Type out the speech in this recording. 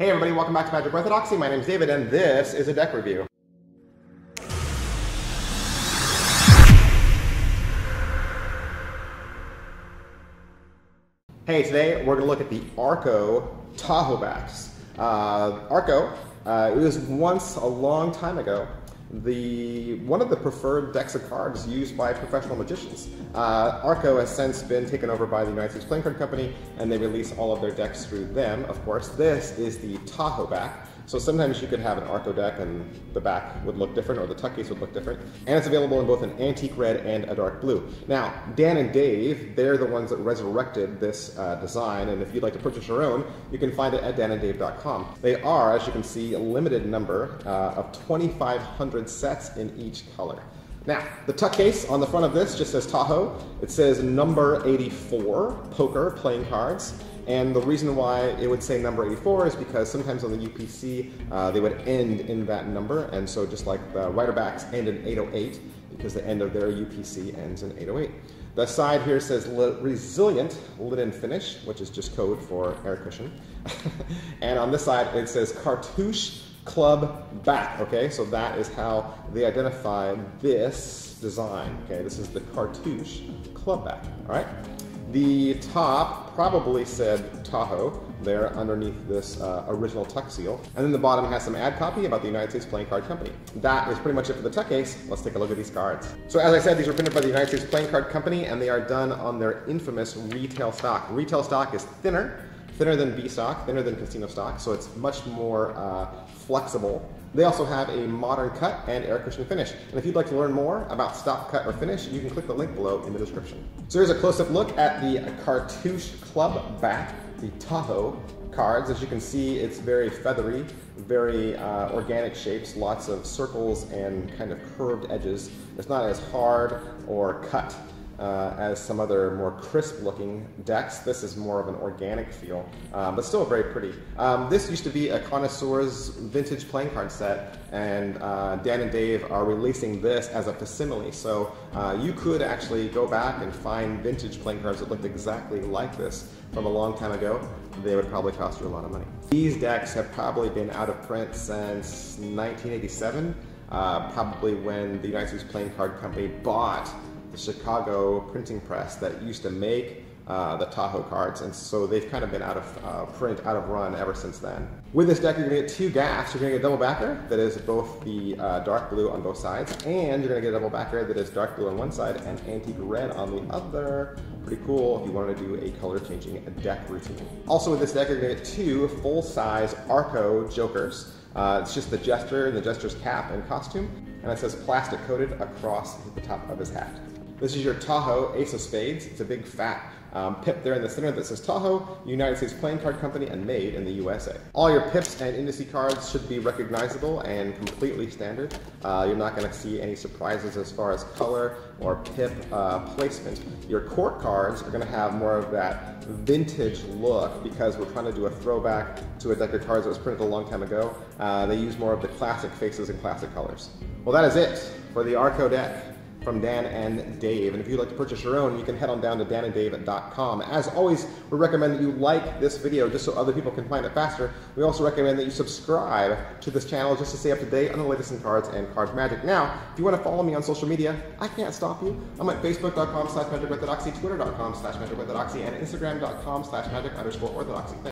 Hey everybody, welcome back to Magic Orthodoxy. My name is David and this is a deck review. Hey, today we're to look at the Arrco Tahoe backs. Uh, Arrco, uh, it was once a long time ago the one of the preferred decks of cards used by professional magicians. Uh, Arrco has since been taken over by the United States Playing Card Company, and they release all of their decks through them. Of course, this is the Tahoe back. So sometimes you could have an Arrco deck and the back would look different or the tuck case would look different. And it's available in both an antique red and a dark blue. Now, Dan and Dave, they're the ones that resurrected this uh, design. And if you'd like to purchase your own, you can find it at dananddave.com. They are, as you can see, a limited number uh, of 2,500 sets in each color. Now, the tuck case on the front of this just says Tahoe. It says number 84, poker, playing cards. And the reason why it would say number 84 is because sometimes on the UPC uh, they would end in that number, and so just like the rider backs end in 808 because the end of their UPC ends in 808. The side here says resilient linen finish, which is just code for air cushion. and on this side it says cartouche club back, okay? So that is how they identify this design, okay? This is the cartouche club back, all right? The top probably said Tahoe there underneath this uh, original tuck seal. And then the bottom has some ad copy about the United States Playing Card Company. That is pretty much it for the tuck case. Let's take a look at these cards. So as I said, these were printed by the United States Playing Card Company and they are done on their infamous retail stock. Retail stock is thinner, thinner than B stock, thinner than casino stock, so it's much more uh, flexible they also have a modern cut and air cushion finish. And if you'd like to learn more about stock cut or finish, you can click the link below in the description. So here's a close-up look at the Cartouche Club back, the Tahoe cards. As you can see, it's very feathery, very uh, organic shapes, lots of circles and kind of curved edges. It's not as hard or cut uh, as some other more crisp looking decks. This is more of an organic feel, um, but still very pretty. Um, this used to be a connoisseur's vintage playing card set, and uh, Dan and Dave are releasing this as a facsimile. So uh, you could actually go back and find vintage playing cards that looked exactly like this from a long time ago. They would probably cost you a lot of money. These decks have probably been out of print since 1987. Uh, probably when the United States Playing Card Company bought the Chicago printing press that used to make uh, the Tahoe cards, and so they've kind of been out of uh, print, out of run ever since then. With this deck, you're to get two gaffs. You're to get a double backer that is both the uh, dark blue on both sides, and you're to get a double backer that is dark blue on one side and antique red on the other. Pretty cool if you want to do a color changing deck routine. Also with this deck, you're to get two full-size Arrco Jokers. Uh, it's just the Jester, and the Jester's cap and costume, and it says plastic coated across the top of his hat. This is your Tahoe Ace of Spades. It's a big fat um, pip there in the center that says Tahoe, United States Playing Card Company, and made in the USA. All your pips and indice cards should be recognizable and completely standard. Uh, you're not going to see any surprises as far as color or pip uh, placement. Your court cards are going to have more of that vintage look because we're trying to do a throwback to a deck of cards that was printed a long time ago. Uh, they use more of the classic faces and classic colors. Well, that is it for the Arrco deck from Dan and Dave. And if you'd like to purchase your own, you can head on down to dananddave.com. As always, we recommend that you like this video just so other people can find it faster. We also recommend that you subscribe to this channel just to stay up to date on the latest in cards and card magic. Now, if you want to follow me on social media, I can't stop you. I'm at facebook.com slash magicorthodoxy, twitter.com slash magicorthodoxy, and instagram.com slash magic underscore orthodoxy.